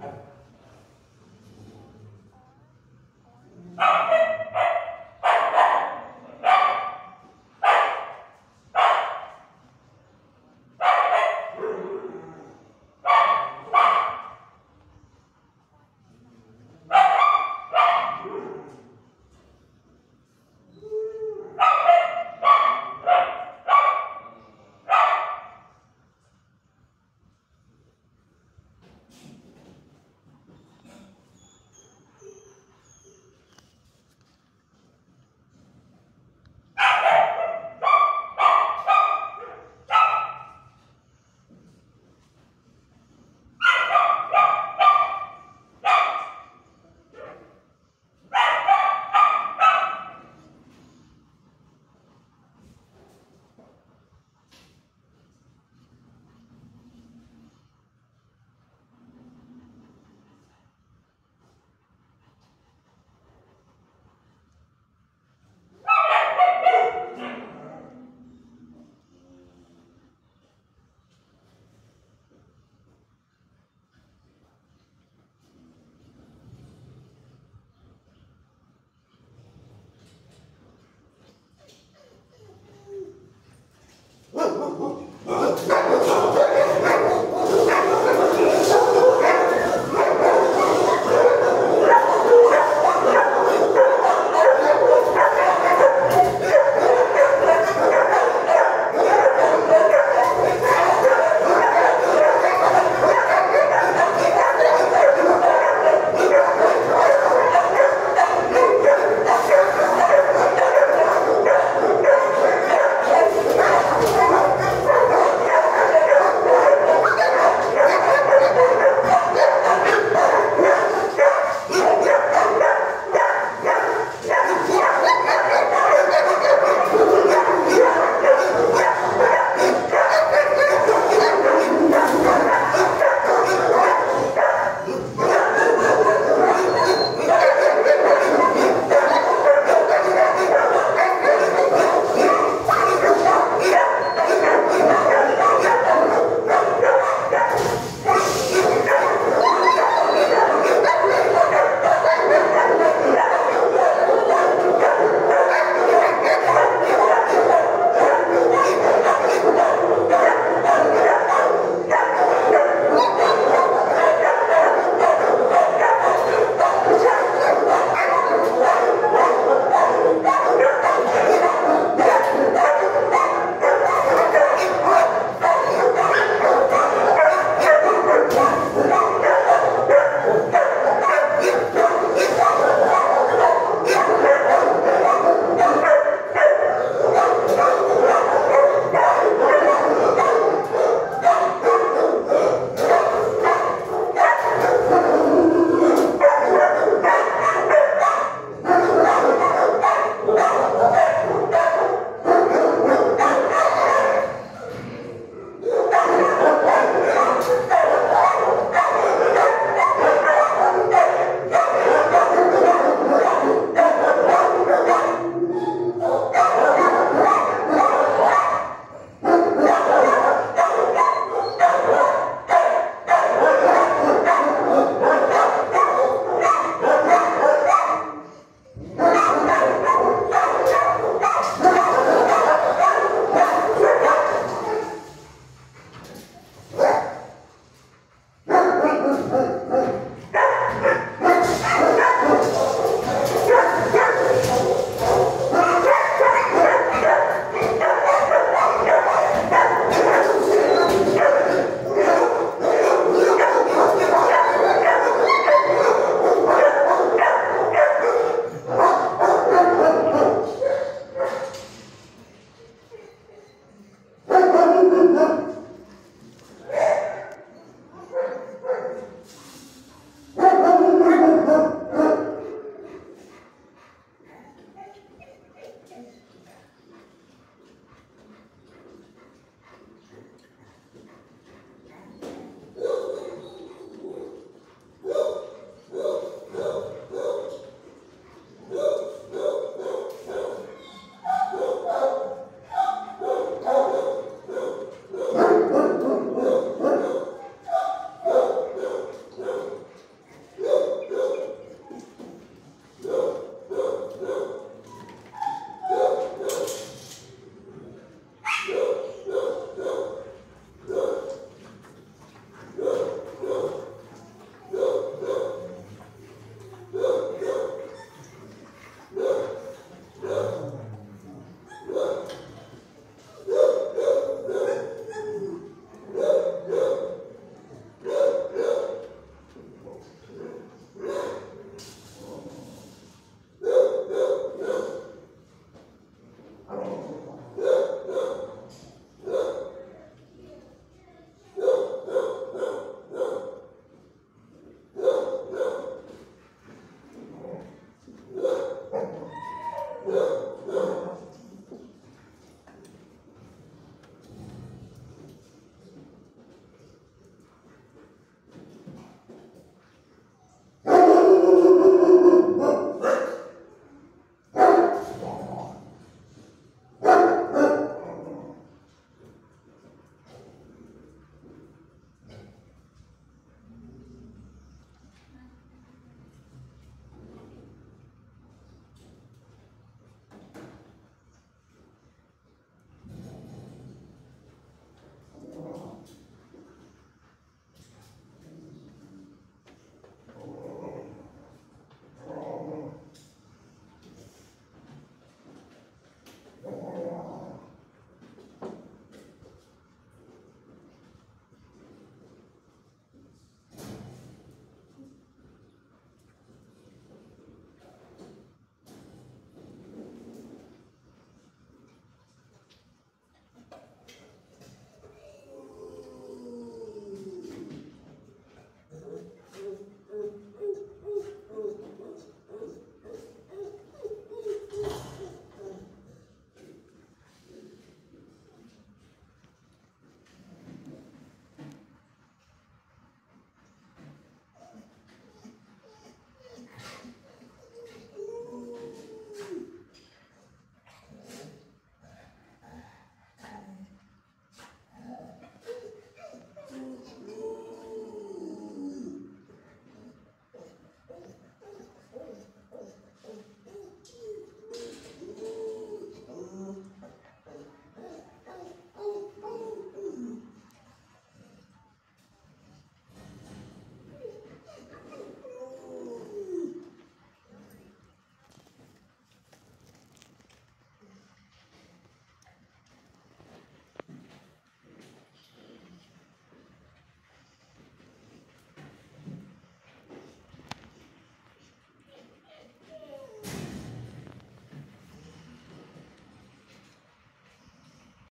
Amen.